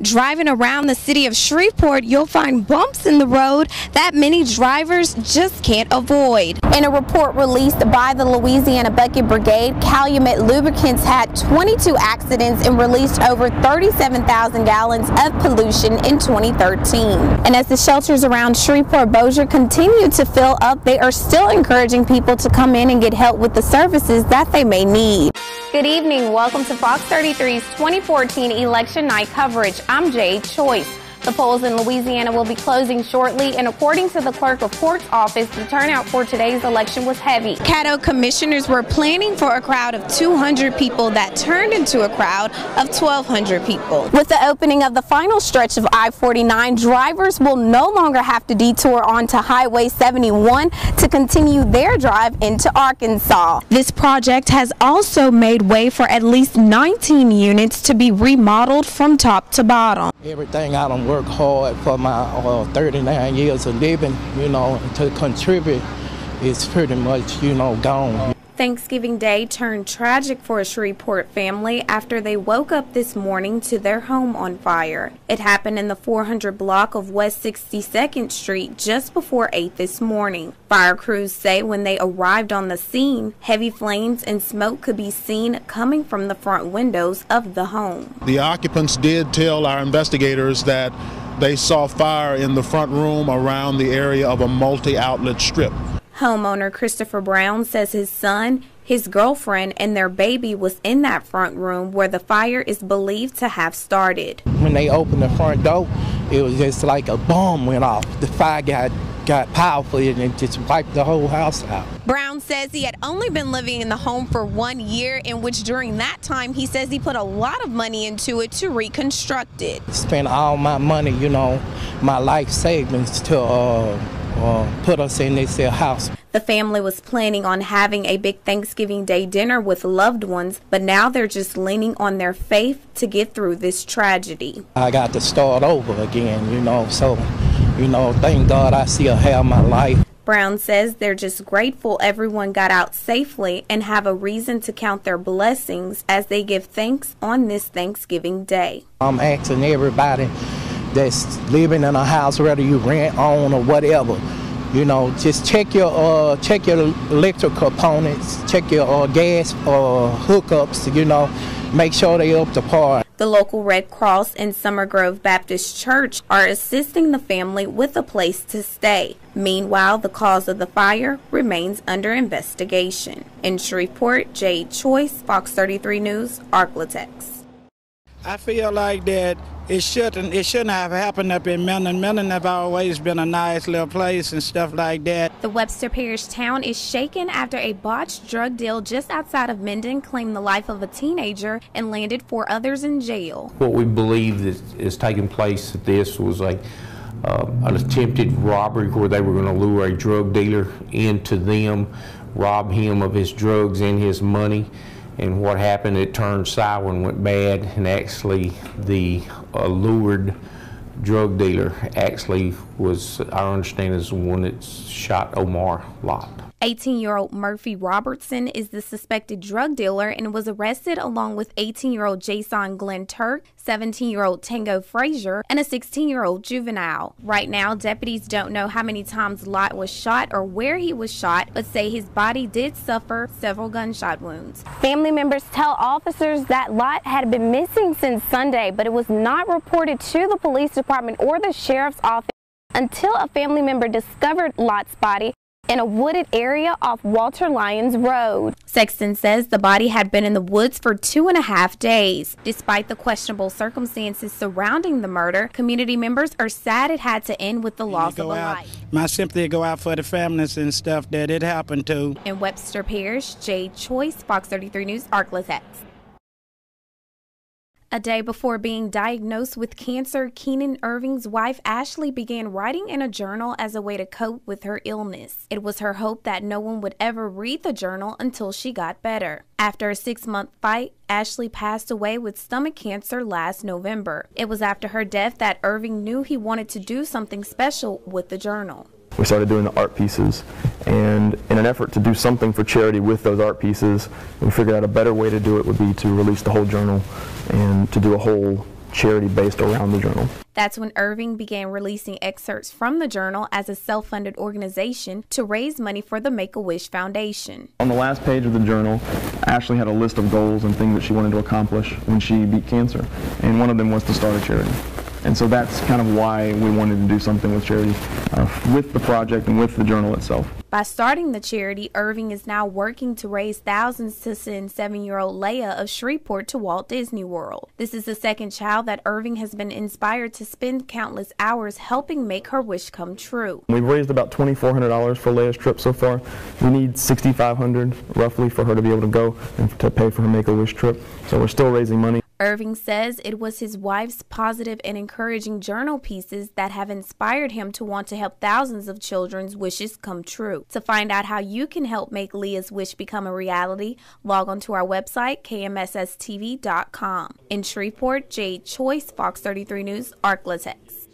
Driving around the city of Shreveport, you'll find bumps in the road that many drivers just can't avoid. In a report released by the Louisiana Bucket Brigade, Calumet Lubricants had 22 accidents and released over 37,000 gallons of pollution in 2013. And as the shelters around Shreveport Bossier continue to fill up, they are still encouraging people to come in and get help with the services that they may need. Good evening. Welcome to Fox 33's 2014 election night coverage. I'm Jade Choyce. The polls in Louisiana will be closing shortly, and according to the clerk of court's office, the turnout for today's election was heavy. Caddo commissioners were planning for a crowd of 200 people that turned into a crowd of 1,200 people. With the opening of the final stretch of I-49, drivers will no longer have to detour onto Highway 71 to continue their drive into Arkansas. This project has also made way for at least 19 units to be remodeled from top to bottom. Everything I don't work hard for my uh, 39 years of living, you know, to contribute is pretty much, you know, gone. Thanksgiving Day turned tragic for a Shreveport family after they woke up this morning to their home on fire. It happened in the 400 block of West 62nd Street just before 8 this morning. Fire crews say when they arrived on the scene, heavy flames and smoke could be seen coming from the front windows of the home. The occupants did tell our investigators that they saw fire in the front room around the area of a multi-outlet strip. Homeowner Christopher Brown says his son, his girlfriend, and their baby was in that front room where the fire is believed to have started. When they opened the front door, it was just like a bomb went off. The fire got got powerful and it just wiped the whole house out. Brown says he had only been living in the home for one year, in which during that time he says he put a lot of money into it to reconstruct it. Spent all my money, you know, my life savings to uh, uh, put us in this house. The family was planning on having a big Thanksgiving Day dinner with loved ones, but now they're just leaning on their faith to get through this tragedy. I got to start over again, you know, so, you know, thank God I still have my life. Brown says they're just grateful everyone got out safely and have a reason to count their blessings as they give thanks on this Thanksgiving Day. I'm asking everybody that's living in a house, whether you rent, own, or whatever. You know, just check your uh, check your electric components, check your uh, gas uh, hookups. You know, make sure they're up to par. The local Red Cross and Summer Grove Baptist Church are assisting the family with a place to stay. Meanwhile, the cause of the fire remains under investigation. In Shreveport, Jade Choyce, Fox 33 News, Arklatex. I feel like that it shouldn't it shouldn't have happened up in Minden. Minden have always been a nice little place and stuff like that. The Webster Parish town is shaken after a botched drug deal just outside of Minden claimed the life of a teenager and landed four others in jail. What we believe is, is taking place at this was like uh, an attempted robbery where they were going to lure a drug dealer into them, rob him of his drugs and his money and what happened, it turned sour and went bad, and actually the uh, allured drug dealer actually was, our understanding, is the one that shot Omar Lott. 18 year old Murphy Robertson is the suspected drug dealer and was arrested along with 18 year old Jason Glenn Turk, 17 year old Tango Frazier, and a 16 year old juvenile. Right now, deputies don't know how many times Lott was shot or where he was shot, but say his body did suffer several gunshot wounds. Family members tell officers that Lott had been missing since Sunday, but it was not reported to the police department or the sheriff's office until a family member discovered Lott's body in a wooded area off Walter Lyons Road. Sexton says the body had been in the woods for two and a half days. Despite the questionable circumstances surrounding the murder, community members are sad it had to end with the loss of a out, life. My sympathy go out for the families and stuff that it happened to. In Webster Parish, Jade Choyce, Fox 33 News, Arklatex. A day before being diagnosed with cancer, Keenan Irving's wife Ashley began writing in a journal as a way to cope with her illness. It was her hope that no one would ever read the journal until she got better. After a six month fight, Ashley passed away with stomach cancer last November. It was after her death that Irving knew he wanted to do something special with the journal. We started doing the art pieces, and in an effort to do something for charity with those art pieces, we figured out a better way to do it would be to release the whole journal and to do a whole charity based around the journal. That's when Irving began releasing excerpts from the journal as a self funded organization to raise money for the Make a Wish Foundation. On the last page of the journal, Ashley had a list of goals and things that she wanted to accomplish when she beat cancer, and one of them was to start a charity. And so that's kind of why we wanted to do something with charity, uh, with the project and with the journal itself. By starting the charity, Irving is now working to raise thousands to send seven year old Leia of Shreveport to Walt Disney World. This is the second child that Irving has been inspired to spend countless hours helping make her wish come true. We've raised about $2,400 for Leia's trip so far. We need 6,500 roughly for her to be able to go and to pay for her Make a Wish trip. So we're still raising money. Irving says it was his wife's positive and encouraging journal pieces that have inspired him to want to help thousands of children's wishes come true. To find out how you can help make Leah's wish become a reality, log on to our website, kmsstv.com. In Shreveport, Jade Choyce, Fox 33 News, ArkLaTex.